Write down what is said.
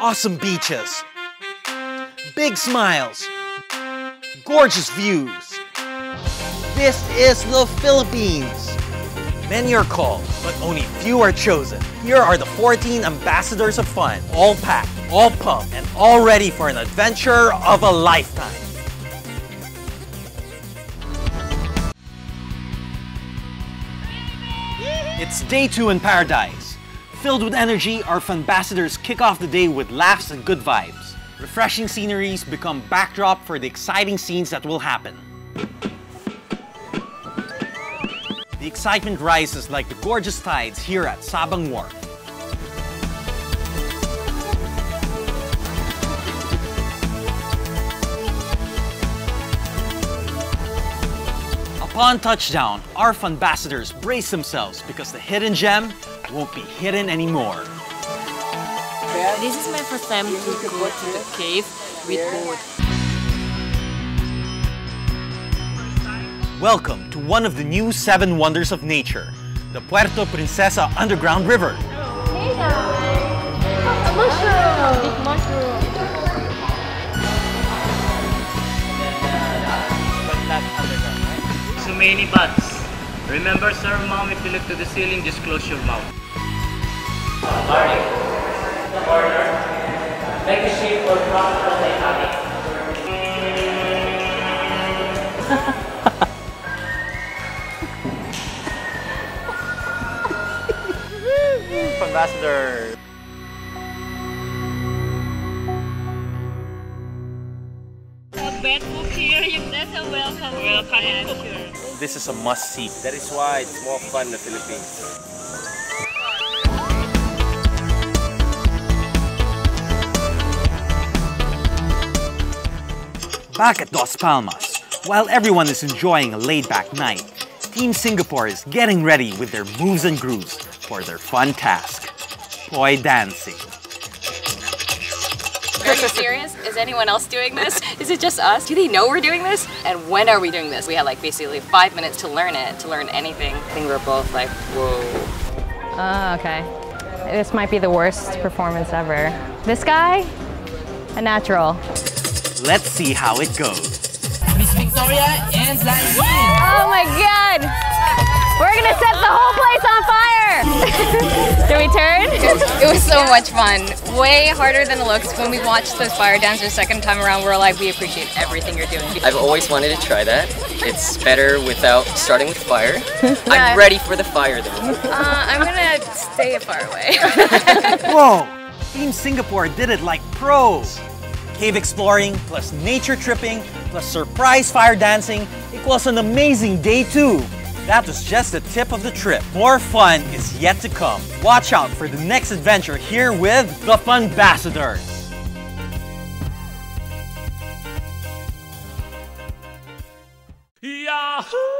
awesome beaches, big smiles, gorgeous views. This is the Philippines. Many are called, but only few are chosen. Here are the 14 ambassadors of fun, all packed, all pumped, and all ready for an adventure of a lifetime. It's day two in paradise. Filled with energy, our ambassadors kick off the day with laughs and good vibes. Refreshing sceneries become backdrop for the exciting scenes that will happen. The excitement rises like the gorgeous tides here at Sabang Wharf. Upon touchdown, our ambassadors brace themselves because the hidden gem won't be hidden anymore. This is my first time to go to the cave with boat. Welcome to one of the new seven wonders of nature, the Puerto Princesa Underground River. Hey guys! A mushroom. So many buds. Remember, sir, mom, if you look to the ceiling, just close your mouth. Barney, the corner. Make a shape for tropical dynamic. Ambassador. A bed book here, that's a welcome. Welcome. This is a must see. That is why it's more fun in the Philippines. Back at Dos Palmas, while everyone is enjoying a laid-back night, Team Singapore is getting ready with their moves and grooves for their fun task, poi dancing. Are you serious? Is anyone else doing this? Is it just us? Do they know we're doing this? And when are we doing this? We had like basically five minutes to learn it, to learn anything. I think we're both like, whoa. Oh, okay. This might be the worst performance ever. This guy, a natural. Let's see how it goes. Miss Victoria and Zane. Oh my god! We're gonna set the whole place on fire! So much fun. Way harder than it looks. When we watched those fire dancers second time around, we are like, we appreciate everything you're doing. I've always wanted to try that. It's better without starting with fire. Yeah. I'm ready for the fire though. Uh, I'm gonna stay far away. Whoa! Team Singapore did it like pros! Cave exploring, plus nature tripping, plus surprise fire dancing equals an amazing day two. That was just the tip of the trip. More fun is yet to come. Watch out for the next adventure here with the Funbassadors. Yahoo!